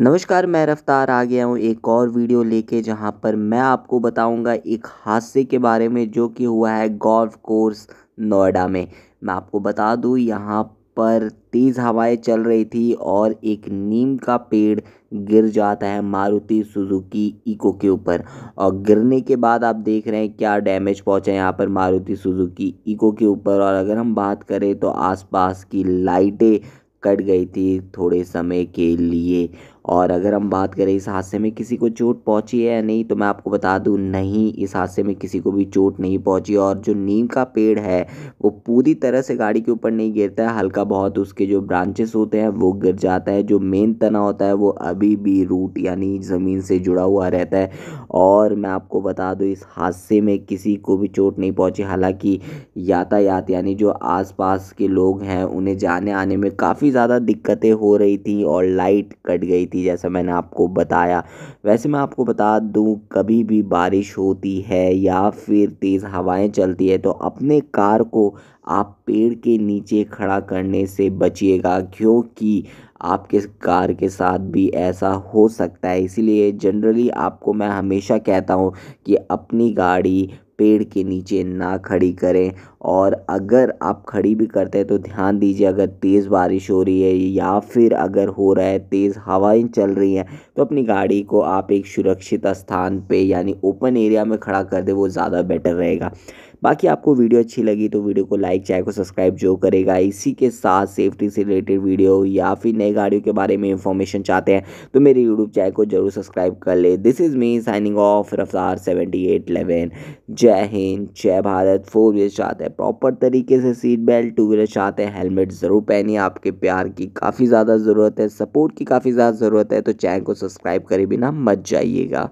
नमस्कार, मैं रफ्तार आ गया हूँ एक और वीडियो लेके, जहाँ पर मैं आपको बताऊँगा एक हादसे के बारे में जो कि हुआ है गोल्फ कोर्स नोएडा में। मैं आपको बता दूँ, यहाँ पर तेज़ हवाएँ चल रही थी और एक नीम का पेड़ गिर जाता है मारुति सुजुकी इको के ऊपर। और गिरने के बाद आप देख रहे हैं क्या डैमेज पहुँचा है यहाँ पर मारुति सुजुकी इको के ऊपर। और अगर हम बात करें तो आसपास की लाइटें कट गई थी थोड़े समय के लिए। और अगर हम बात करें इस हादसे में किसी को चोट पहुँची है या नहीं तो मैं आपको बता दूँ, नहीं, इस हादसे में किसी को भी चोट नहीं पहुँची। और जो नीम का पेड़ है, वो पूरी तरह से गाड़ी के ऊपर नहीं गिरता है, हल्का बहुत उसके जो ब्रांचेस होते हैं, वो गिर जाता है। जो मेन तना होता है, वो अभी भी रूट यानी ज़मीन से जुड़ा हुआ रहता है। और मैं आपको बता दूँ, इस हादसे में किसी को भी चोट नहीं पहुँची। हालाँकि यातायात यानी जो आस के लोग हैं, उन्हें जाने आने में काफ़ी ज़्यादा दिक्कतें हो रही थी और लाइट कट गई थी, जैसा मैंने आपको बताया। वैसे मैं आपको बता दूँ, कभी भी बारिश होती है या फिर तेज़ हवाएँ चलती है तो अपने कार को आप पेड़ के नीचे खड़ा करने से बचिएगा, क्योंकि आपके कार के साथ भी ऐसा हो सकता है। इसीलिए जनरली आपको मैं हमेशा कहता हूँ कि अपनी गाड़ी पेड़ के नीचे ना खड़ी करें। और अगर आप खड़ी भी करते हैं तो ध्यान दीजिए, अगर तेज़ बारिश हो रही है या फिर अगर हो रहा है, तेज़ हवाएँ चल रही हैं तो अपनी गाड़ी को आप एक सुरक्षित स्थान पे, यानी ओपन एरिया में खड़ा कर दें, वो ज़्यादा बेटर रहेगा। बाकी आपको वीडियो अच्छी लगी तो वीडियो को लाइक, चैनल को सब्सक्राइब जो करेगा। इसी के साथ सेफ्टी से रिलेटेड वीडियो या फिर नई गाड़ियों के बारे में इंफॉर्मेशन चाहते हैं तो मेरे यूट्यूब चैनल को ज़रूर सब्सक्राइब कर ले। This is me signing off रफ्तार सेवेंटी एट इलेवन जय हिंद, जय भारत। फोर व्हीलर चाहते हैं प्रॉपर तरीके से सीट बेल्ट टू व्हीलर चाहते हैं हेलमेट ज़रूर पहनिए। आपके प्यार की काफ़ी ज़्यादा ज़रूरत है सपोर्ट की काफ़ी ज़्यादा ज़रूरत है तो चैनल को सब्सक्राइब करे बिना मत जाइएगा।